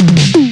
Mm-hmm.